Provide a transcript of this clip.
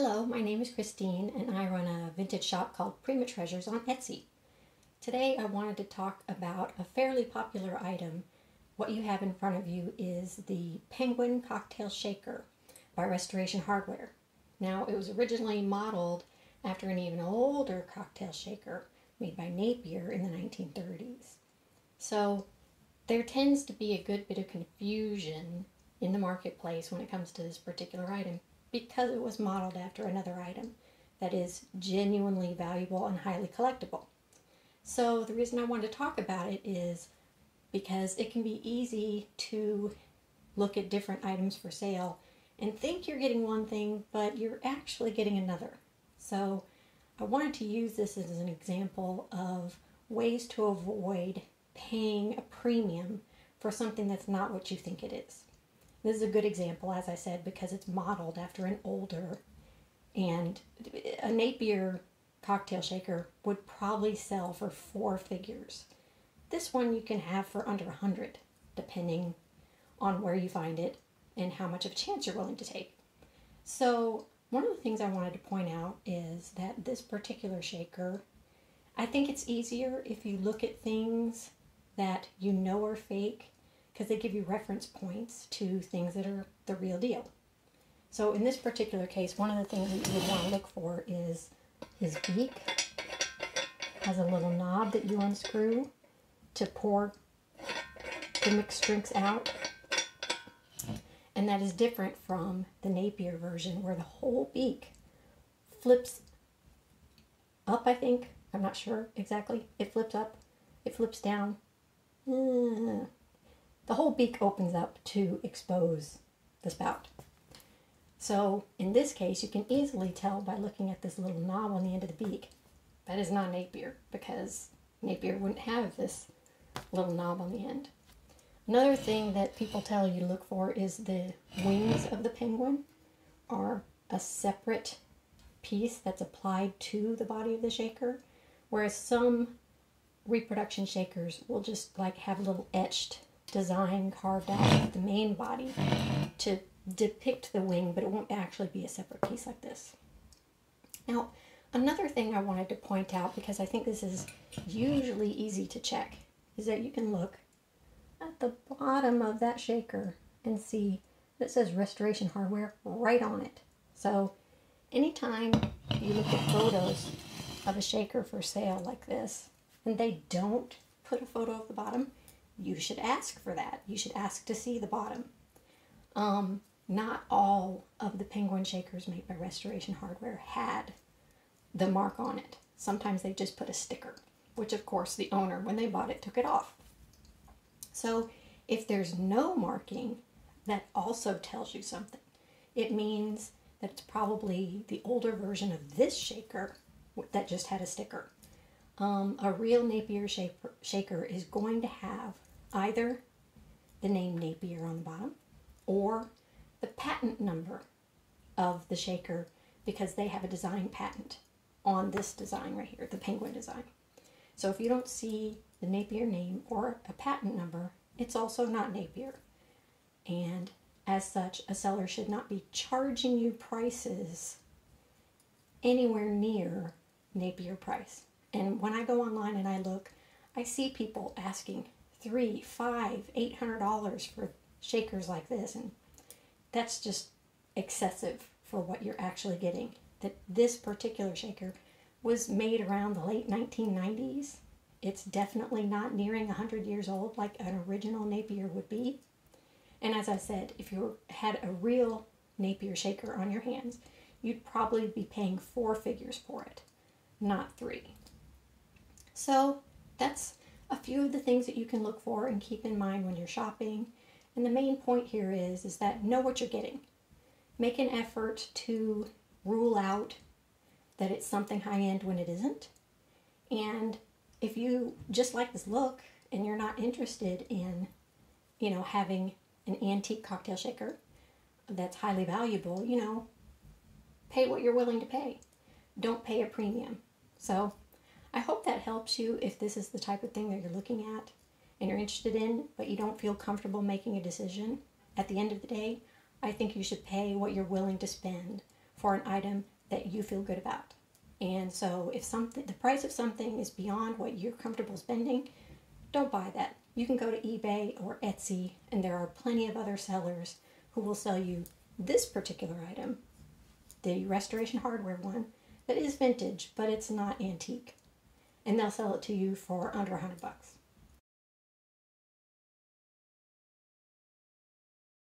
Hello, my name is Christine and I run a vintage shop called Prima Treasures on Etsy. Today I wanted to talk about a fairly popular item. What you have in front of you is the Penguin Cocktail Shaker by Restoration Hardware. Now it was originally modeled after an even older cocktail shaker made by Napier in the 1930s. So there tends to be a good bit of confusion in the marketplace when it comes to this particular item because it was modeled after another item that is genuinely valuable and highly collectible. So the reason I wanted to talk about it is because it can be easy to look at different items for sale and think you're getting one thing, but you're actually getting another. So I wanted to use this as an example of ways to avoid paying a premium for something that's not what you think it is. This is a good example, as I said, because it's modeled after an older and a Napier cocktail shaker would probably sell for four figures. This one you can have for under a hundred, depending on where you find it and how much of a chance you're willing to take. So one of the things I wanted to point out is that this particular shaker, I think it's easier if you look at things that you know are fake because they give you reference points to things that are the real deal. So in this particular case, one of the things that you would want to look for is his beak has a little knob that you unscrew to pour the mixed drinks out. And that is different from the Napier version where the whole beak flips up, I think. I'm not sure exactly. It flips up, it flips down. Uh, the whole beak opens up to expose the spout. So in this case, you can easily tell by looking at this little knob on the end of the beak. That is not Napier because Napier wouldn't have this little knob on the end. Another thing that people tell you to look for is the wings of the penguin are a separate piece that's applied to the body of the shaker, whereas some reproduction shakers will just like have little etched design carved out of the main body to depict the wing, but it won't actually be a separate piece like this. Now, another thing I wanted to point out, because I think this is usually easy to check, is that you can look at the bottom of that shaker and see that says Restoration Hardware right on it. So anytime you look at photos of a shaker for sale like this, and they don't put a photo of the bottom, you should ask for that. You should ask to see the bottom. Um, not all of the penguin shakers made by Restoration Hardware had the mark on it. Sometimes they just put a sticker, which of course the owner, when they bought it, took it off. So if there's no marking, that also tells you something. It means that it's probably the older version of this shaker that just had a sticker. Um, a real Napier shaker is going to have either the name Napier on the bottom or the patent number of the shaker because they have a design patent on this design right here, the penguin design. So if you don't see the Napier name or a patent number, it's also not Napier. And as such, a seller should not be charging you prices anywhere near Napier price. And when I go online and I look, I see people asking three, five, eight hundred dollars for shakers like this, and that's just excessive for what you're actually getting. That this particular shaker was made around the late 1990s. It's definitely not nearing 100 years old like an original Napier would be. And as I said, if you had a real Napier shaker on your hands, you'd probably be paying four figures for it, not three. So that's a few of the things that you can look for and keep in mind when you're shopping. And the main point here is, is that know what you're getting. Make an effort to rule out that it's something high end when it isn't. And if you just like this look and you're not interested in, you know, having an antique cocktail shaker that's highly valuable, you know, pay what you're willing to pay. Don't pay a premium. So I hope that helps you if this is the type of thing that you're looking at and you're interested in, but you don't feel comfortable making a decision. At the end of the day, I think you should pay what you're willing to spend for an item that you feel good about. And so if something the price of something is beyond what you're comfortable spending, don't buy that. You can go to eBay or Etsy and there are plenty of other sellers who will sell you this particular item, the restoration hardware one, that is vintage, but it's not antique. And they'll sell it to you for under a hundred bucks.